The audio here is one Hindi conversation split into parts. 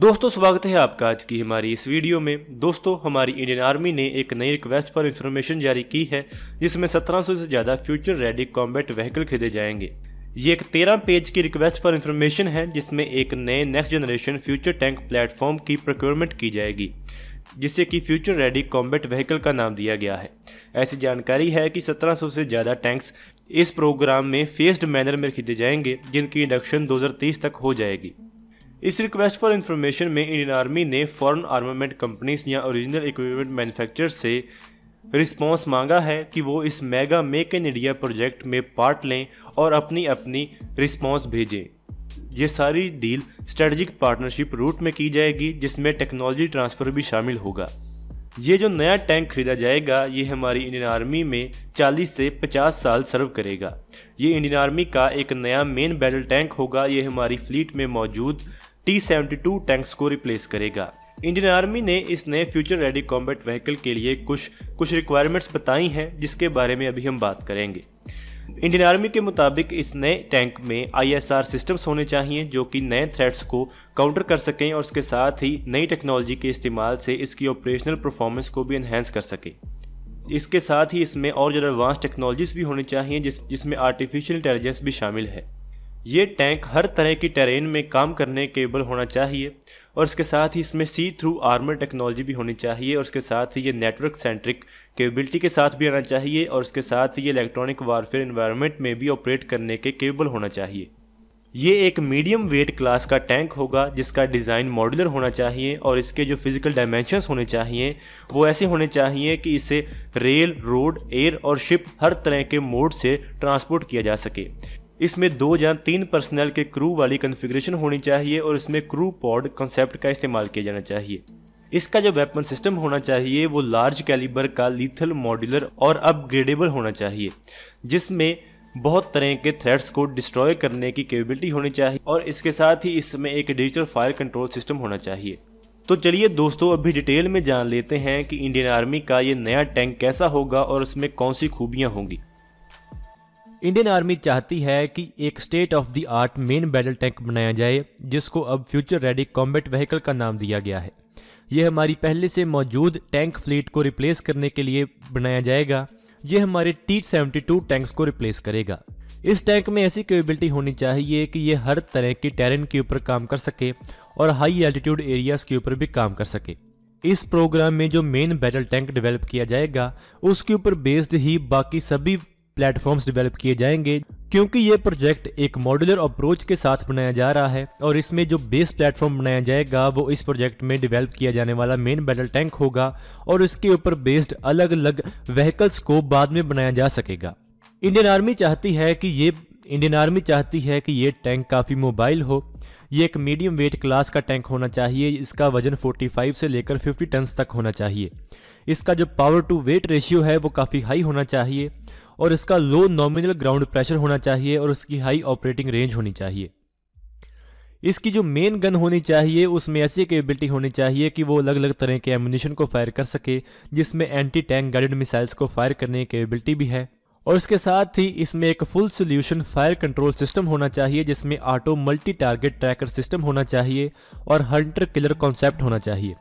दोस्तों, स्वागत है आपका आज की हमारी इस वीडियो में। दोस्तों, हमारी इंडियन आर्मी ने एक नई रिक्वेस्ट फॉर इन्फॉर्मेशन जारी की है, जिसमें 1700 से ज़्यादा फ्यूचर रेडी कॉम्बैट व्हीकल खरीदे जाएँगे। ये एक तेरह पेज की रिक्वेस्ट फॉर इन्फॉर्मेशन है, जिसमें एक नए next generation future tank platform की प्रोक्योरमेंट की जाएगी, जिसे कि फ्यूचर रेडी कॉम्बैट व्हीकल का नाम दिया गया है। ऐसी जानकारी है कि 1700 से ज़्यादा टैंक्स इस प्रोग्राम में फेस्ड मैनर में खरीदे जाएँगे, जिनकी इंडक्शन 2030 तक हो जाएगी। इस रिक्वेस्ट फॉर इंफॉर्मेशन में इंडियन आर्मी ने फॉरेन आर्मामेंट कंपनीज़ या ओरिजिनल इक्विपमेंट मैन्युफैक्चर से रिस्पांस मांगा है कि वो इस mega make in India project में पार्ट लें और अपनी अपनी रिस्पांस भेजें। ये सारी डील स्ट्रेटजिक पार्टनरशिप रूट में की जाएगी, जिसमें टेक्नोलॉजी ट्रांसफ़र भी शामिल होगा। ये जो नया टैंक खरीदा जाएगा, ये हमारी इंडियन आर्मी में 40 से 50 साल सर्व करेगा। ये इंडियन आर्मी का एक नया मेन बैटल टैंक होगा, ये हमारी फ्लीट में मौजूद टी सेवेंटी टू टैंक्स को रिप्लेस करेगा। इंडियन आर्मी ने इस नए फ्यूचर रेडी कॉम्बैट व्हीकल के लिए कुछ कुछ रिक्वायरमेंट्स बताई हैं, जिसके बारे में अभी हम बात करेंगे। इंडियन आर्मी के मुताबिक इस नए टैंक में आईएसआर सिस्टम्स होने चाहिए, जो कि नए थ्रेट्स को काउंटर कर सकें और उसके साथ ही नई टेक्नोलॉजी के इस्तेमाल से इसकी ऑपरेशनल परफॉर्मेंस को भी इन्हेंस कर सकें। इसके साथ ही इसमें और ज़्यादा एडवांस टेक्नोलॉजीज़ भी होनी चाहिए, जिस, जिसमें आर्टिफिशियल इंटेलिजेंस भी शामिल है। ये टैंक हर तरह की टेरेन में काम करने केबल होना चाहिए और इसके साथ ही इसमें सी थ्रू आर्मर टेक्नोलॉजी भी होनी चाहिए और इसके साथ ही ये नेटवर्क सेंट्रिक केबिलिटी के साथ भी आना चाहिए और इसके साथ ही ये इलेक्ट्रॉनिक वारफेयर इन्वायरमेंट में भी ऑपरेट करने के केबल होना चाहिए। ये एक मीडियम वेट क्लास का टैंक होगा, जिसका डिज़ाइन मॉड्यूलर होना चाहिए और इसके जो फ़िज़िकल डायमेंशंस होने चाहिए, वो ऐसे होने चाहिए कि इसे रेल रोड एयर और शिप हर तरह के मोड से ट्रांसपोर्ट किया जा सके। इसमें दो या तीन पर्सनल के क्रू वाली कन्फिग्रेशन होनी चाहिए और इसमें क्रू पॉड कॉन्सेप्ट का इस्तेमाल किया जाना चाहिए। इसका जो वेपन सिस्टम होना चाहिए, वो लार्ज कैलिबर का लीथल मॉड्यूलर और अपग्रेडेबल होना चाहिए, जिसमें बहुत तरह के थ्रेड्स को डिस्ट्रॉय करने की कैपेबिलिटी होनी चाहिए और इसके साथ ही इसमें एक डिजिटल फायर कंट्रोल सिस्टम होना चाहिए। तो चलिए दोस्तों, अभी डिटेल में जान लेते हैं कि इंडियन आर्मी का ये नया टैंक कैसा होगा और उसमें कौन सी खूबियाँ होंगी। इंडियन आर्मी चाहती है कि एक state of the art main battle tank बनाया जाए, जिसको अब फ्यूचर रेडी कॉम्बैट व्हीकल का नाम दिया गया है। यह हमारी पहले से मौजूद टैंक फ्लीट को रिप्लेस करने के लिए बनाया जाएगा। यह हमारे टी सेवेंटी टू टैंक्स को रिप्लेस करेगा। इस टैंक में ऐसी कैपेबिलिटी होनी चाहिए कि यह हर तरह की टेरन के ऊपर काम कर सके और हाई एल्टीट्यूड एरियाज़ के ऊपर भी काम कर सके। इस प्रोग्राम में जो मेन बैटल टैंक डेवलप किया जाएगा, उसके ऊपर बेस्ड ही बाकी सभी प्लेटफॉर्म्स डेवलप किए जाएँगे, क्योंकि ये प्रोजेक्ट एक मॉड्यूलर अप्रोच के साथ बनाया जा रहा है, और इसमें जो बेस प्लेटफॉर्म बनाया जाएगा, वो इस प्रोजेक्ट में डेवलप किया जाने वाला मेन बैटल टैंक होगा, और इसके ऊपर बेस्ड अलग अलग व्हीकल्स को बाद में बनाया जा सकेगा। इंडियन आर्मी चाहती है कि ये इंडियन आर्मी चाहती है कि ये टैंक काफ़ी मोबाइल हो। ये एक मीडियम वेट क्लास का टैंक होना चाहिए, इसका वज़न 45 से लेकर 50 टन तक होना चाहिए। इसका जो पावर टू वेट रेशियो है, वो काफ़ी हाई होना चाहिए। और इसका लो नॉमिनल ग्राउंड प्रेशर होना चाहिए और उसकी हाई ऑपरेटिंग रेंज होनी चाहिए। इसकी जो मेन गन होनी चाहिए, उसमें ऐसी कैपेबिलिटी होनी चाहिए कि वो अलग अलग तरह के एमुनेशन को फायर कर सके, जिसमें एंटी टैंक गाइडेड मिसाइल्स को फायर करने की कैपेबिलिटी भी है। और इसके साथ ही इसमें एक full solution fire control system होना चाहिए, जिसमें auto multi target tracker system होना चाहिए और हंटर किलर कॉन्सेप्ट होना चाहिए।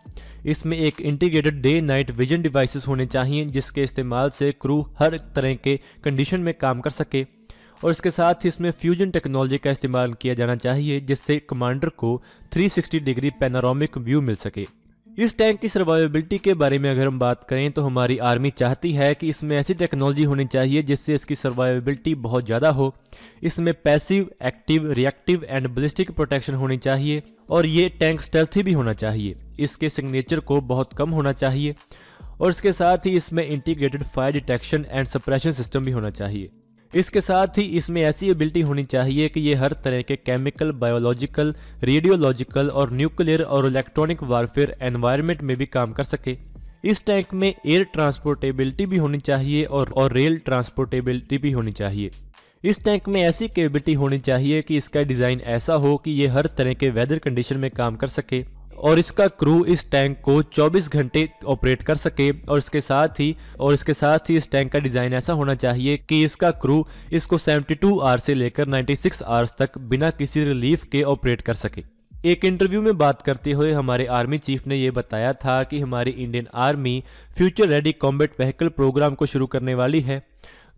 इसमें एक integrated day night vision devices होने चाहिए, जिसके इस्तेमाल से क्रू हर तरह के कंडीशन में काम कर सके। और इसके साथ ही इसमें फ्यूजन टेक्नोलॉजी का इस्तेमाल किया जाना चाहिए, जिससे कमांडर को 360 डिग्री पैनारोमिक व्यू मिल सके। इस टैंक की सर्वाइवेबिलिटी के बारे में अगर हम बात करें तो हमारी आर्मी चाहती है कि इसमें ऐसी टेक्नोलॉजी होनी चाहिए, जिससे इसकी सर्वाइवेबिलिटी बहुत ज़्यादा हो। इसमें passive active reactive and ballistic protection होनी चाहिए और ये टैंक स्टेल्थी भी होना चाहिए। इसके सिग्नेचर को बहुत कम होना चाहिए और इसके साथ ही इसमें integrated fire detection and suppression system भी होना चाहिए। इसके साथ ही इसमें ऐसी एबिलिटी होनी चाहिए कि ये हर तरह के केमिकल बायोलॉजिकल रेडियोलॉजिकल और न्यूक्लियर और इलेक्ट्रॉनिक वारफेयर एनवायरनमेंट में भी काम कर सके। इस टैंक में एयर ट्रांसपोर्टेबिलिटी भी होनी चाहिए और और रेल ट्रांसपोर्टेबिलिटी भी होनी चाहिए। इस टैंक में ऐसी कैपेबिलिटी होनी चाहिए कि इसका डिज़ाइन ऐसा हो कि ये हर तरह के वेदर कंडीशन में काम कर सके और इसका क्रू इस टैंक को 24 घंटे ऑपरेट कर सके और इसके साथ ही, और इसके साथ ही इस टैंक का डिज़ाइन ऐसा होना चाहिए कि इसका क्रू इसको 72 आवर्स से लेकर 96 आवर्स तक बिना किसी रिलीफ के ऑपरेट कर सके। एक इंटरव्यू में बात करते हुए हमारे आर्मी चीफ ने यह बताया था कि हमारी Indian army future ready combat vehicle programme को शुरू करने वाली है।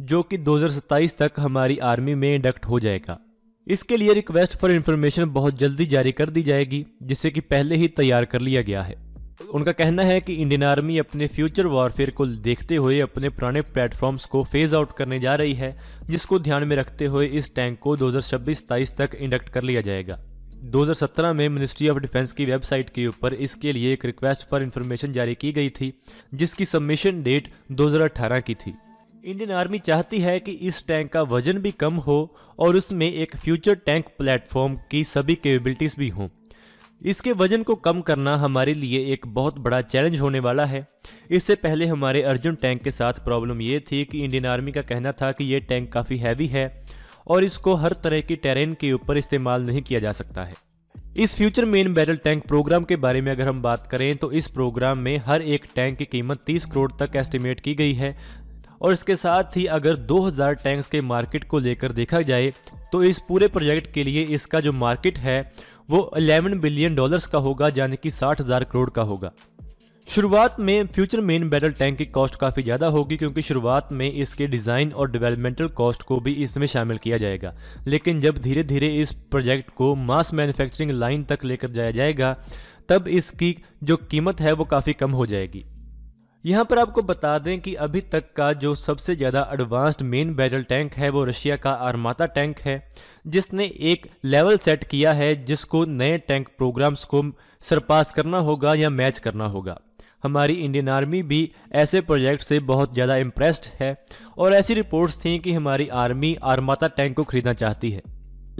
जो कि 2027 तक हमारी आर्मी में इंडक्ट हो जाएगा। इसके लिए रिक्वेस्ट फॉर इन्फॉर्मेशन बहुत जल्दी जारी कर दी जाएगी, जिसे कि पहले ही तैयार कर लिया गया है। उनका कहना है कि इंडियन आर्मी अपने फ्यूचर वॉरफेयर को देखते हुए अपने पुराने प्लेटफॉर्म्स को फ़ेज़ आउट करने जा रही है, जिसको ध्यान में रखते हुए इस टैंक को 2026-27 तक इंडक्ट कर लिया जाएगा। 2017 में मिनिस्ट्री ऑफ़ डिफेंस की वेबसाइट के ऊपर इसके लिए एक रिक्वेस्ट फॉर इन्फॉर्मेशन जारी की गई थी, जिसकी सबमिशन डेट 2018 की थी। इंडियन आर्मी चाहती है कि इस टैंक का वज़न भी कम हो और उसमें एक फ्यूचर टैंक प्लेटफॉर्म की सभी कैपेबिलिटीज़ भी हों। इसके वज़न को कम करना हमारे लिए एक बहुत बड़ा चैलेंज होने वाला है। इससे पहले हमारे अर्जुन टैंक के साथ प्रॉब्लम ये थी कि इंडियन आर्मी का कहना था कि ये टैंक काफ़ी हैवी है और इसको हर तरह की टेरेन के ऊपर इस्तेमाल नहीं किया जा सकता है। इस future main battle tank programme के बारे में अगर हम बात करें तो इस प्रोग्राम में हर एक टैंक की कीमत 30 करोड़ तक एस्टिमेट की गई है और इसके साथ ही अगर 2000 टैंक्स के मार्केट को लेकर देखा जाए तो इस पूरे प्रोजेक्ट के लिए इसका जो मार्केट है, वो 11 बिलियन डॉलर्स का होगा, यानी कि साठ हज़ार करोड़ का होगा। शुरुआत में फ्यूचर मेन बैटल टैंक की कॉस्ट काफ़ी ज़्यादा होगी, क्योंकि शुरुआत में इसके डिज़ाइन और डेवलपमेंटल कॉस्ट को भी इसमें शामिल किया जाएगा। लेकिन जब धीरे धीरे इस प्रोजेक्ट को मास मैन्युफैक्चरिंग लाइन तक लेकर जाया जाएगा, तब इसकी जो कीमत है, वो काफ़ी कम हो जाएगी। यहाँ पर आपको बता दें कि अभी तक का जो सबसे ज़्यादा एडवांस्ड मेन बैटल टैंक है, वो रशिया का आर्माता टैंक है, जिसने एक लेवल सेट किया है, जिसको नए टैंक प्रोग्राम्स को सरपास करना होगा या मैच करना होगा। हमारी इंडियन आर्मी भी ऐसे प्रोजेक्ट से बहुत ज़्यादा इम्प्रेस्ड है और ऐसी रिपोर्ट्स थी कि हमारी आर्मी आर्माता टैंक को खरीदना चाहती है।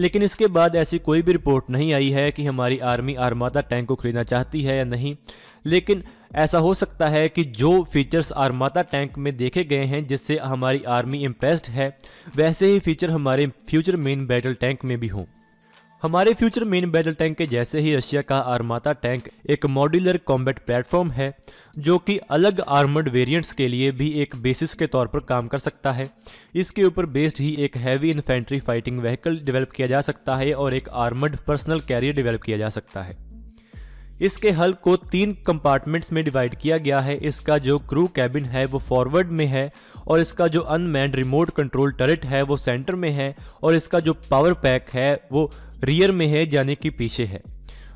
लेकिन इसके बाद ऐसी कोई भी रिपोर्ट नहीं आई है कि हमारी आर्मी आर्मादा टैंक को खरीदना चाहती है या नहीं। लेकिन ऐसा हो सकता है कि जो फीचर्स आर्माता टैंक में देखे गए हैं, जिससे हमारी आर्मी इम्प्रेस्ड है, वैसे ही फीचर हमारे फ्यूचर मेन बैटल टैंक में भी हों। हमारे फ्यूचर मेन बैटल टैंक के जैसे ही रशिया का आर्माता टैंक एक मॉड्यूलर कॉम्बैट प्लेटफॉर्म है, जो कि अलग आर्मर्ड वेरिएंट्स के लिए भी एक बेसिस के तौर पर काम कर सकता है। इसके ऊपर बेस्ड ही एक heavy infantry fighting vehicle develop किया जा सकता है और एक आर्मर्ड पर्सनल कैरियर डेवलप किया जा सकता है। इसके हल को तीन कंपार्टमेंट्स में डिवाइड किया गया है। इसका जो क्रू कैबिन है, वो फॉरवर्ड में है और इसका जो अनमैंड रिमोट कंट्रोल टरेट है, वो सेंटर में है और इसका जो पावर पैक है, वो रियर में है, यानी कि पीछे है।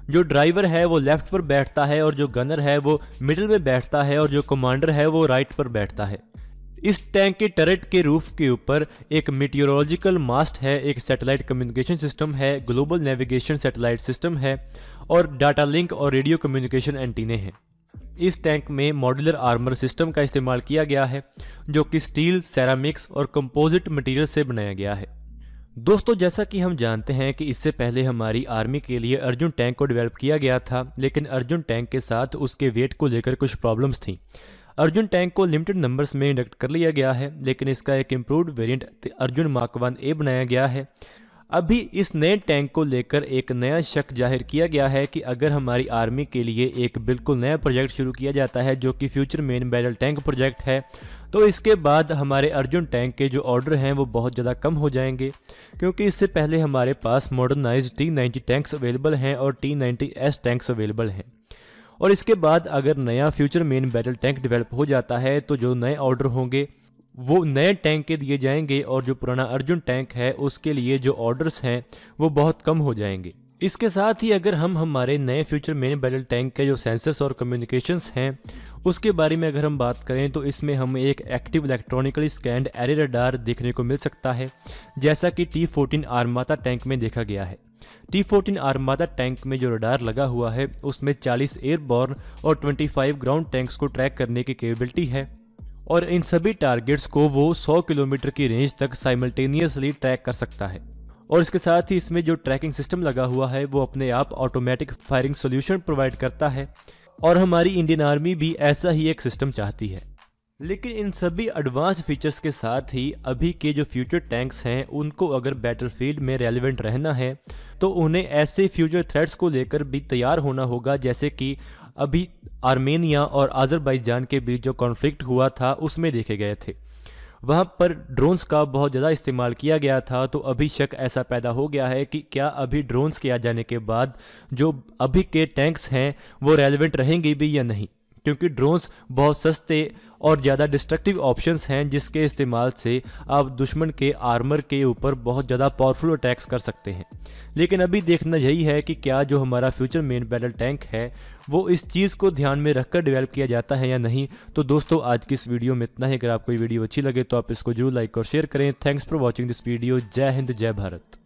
जो ड्राइवर है, वो लेफ़्ट पर बैठता है और जो गनर है, वो मिडिल में बैठता है और जो कमांडर है, वो राइट पर बैठता है। इस टैंक के टरेट के रूफ के ऊपर एक मीटियोलॉजिकल मास्ट है, एक सैटेलाइट कम्युनिकेशन सिस्टम है ग्लोबल नेविगेशन सैटेलाइट सिस्टम है और डाटा लिंक और रेडियो कम्युनिकेशन एंटीने हैं। इस टैंक में मॉड्यूलर आर्मर सिस्टम का इस्तेमाल किया गया है, जो कि स्टील सैरामिक्स और कंपोजिट मटेरियल से बनाया गया है। दोस्तों, जैसा कि हम जानते हैं कि इससे पहले हमारी आर्मी के लिए अर्जुन टैंक को डेवलप किया गया था, लेकिन अर्जुन टैंक के साथ उसके वेट को लेकर कुछ प्रॉब्लम्स थी। अर्जुन टैंक को लिमिटेड नंबर्स में इंडक्ट कर लिया गया है, लेकिन इसका एक improved variant Arjun mark one A बनाया गया है। अभी इस नए टैंक को लेकर एक नया शक ज़ाहिर किया गया है कि अगर हमारी आर्मी के लिए एक बिल्कुल नया प्रोजेक्ट शुरू किया जाता है, जो कि future main battle tank project है तो इसके बाद हमारे अर्जुन टैंक के जो ऑर्डर हैं वो बहुत ज़्यादा कम हो जाएँगे, क्योंकि इससे पहले हमारे पास modernised T ninety tanks available हैं और T ninety S tanks available हैं। और इसके बाद अगर नया future main battle tank develop हो जाता है तो जो नए ऑर्डर होंगे, वो नए टैंक के दिए जाएँगे और जो पुराना अर्जुन टैंक है, उसके लिए जो ऑर्डर्स हैं, वो बहुत कम हो जाएँगे। इसके साथ ही अगर हम हमारे नए फ्यूचर मेन बैटल टैंक के जो सेंसर्स और कम्युनिकेशंस हैं, उसके बारे में अगर हम बात करें तो इसमें हमें एक active electronically scanned array radar देखने को मिल सकता है, जैसा कि टी फोर्टीन आर्माता टैंक में देखा गया है। टी फोर्टीन आर्मादा टैंक में जो रडार लगा हुआ है, उसमें 40 एयरबॉर्न और 25 ग्राउंड टैंक्स को ट्रैक करने की केपेबिलिटी है, और इन सभी टारगेट्स को वो 100 किलोमीटर की रेंज तक साइमल्टेनियसली ट्रैक कर सकता है। और इसके साथ ही इसमें जो ट्रैकिंग सिस्टम लगा हुआ है, वो अपने आप ऑटोमेटिक फायरिंग सोल्यूशन प्रोवाइड करता है। और हमारी इंडियन आर्मी भी ऐसा ही एक सिस्टम चाहती है। लेकिन इन सभी एडवांस फीचर्स के साथ ही अभी के जो फ्यूचर टैंक्स हैं, उनको अगर बैटलफील्ड में रेलिवेंट रहना है तो उन्हें ऐसे फ्यूचर थ्रेट्स को लेकर भी तैयार होना होगा, जैसे कि अभी आर्मेनिया और आज़रबाईजान के बीच जो कॉन्फ्लिक्ट हुआ था, उसमें देखे गए थे। वहाँ पर ड्रोन्स का बहुत ज़्यादा इस्तेमाल किया गया था तो अभी शक ऐसा पैदा हो गया है कि क्या अभी ड्रोन्स के आ जाने के बाद जो अभी के टैंक्स हैं, वो रेलिवेंट रहेंगे भी या नहीं? क्योंकि ड्रोन्स बहुत सस्ते और ज़्यादा डिस्ट्रक्टिव ऑप्शंस हैं जिसके इस्तेमाल से आप दुश्मन के आर्मर के ऊपर बहुत ज़्यादा पावरफुल अटैक्स कर सकते हैं। लेकिन अभी देखना यही है कि क्या जो हमारा फ्यूचर मेन बैटल टैंक है, वो इस चीज़ को ध्यान में रखकर डेवलप किया जाता है या नहीं? तो दोस्तों, आज की इस वीडियो में इतना ही। अगर आपको ये वीडियो अच्छी लगे तो आप इसको ज़रूर लाइक और शेयर करें। Thanks for watching this video जय हिंद, जय भारत।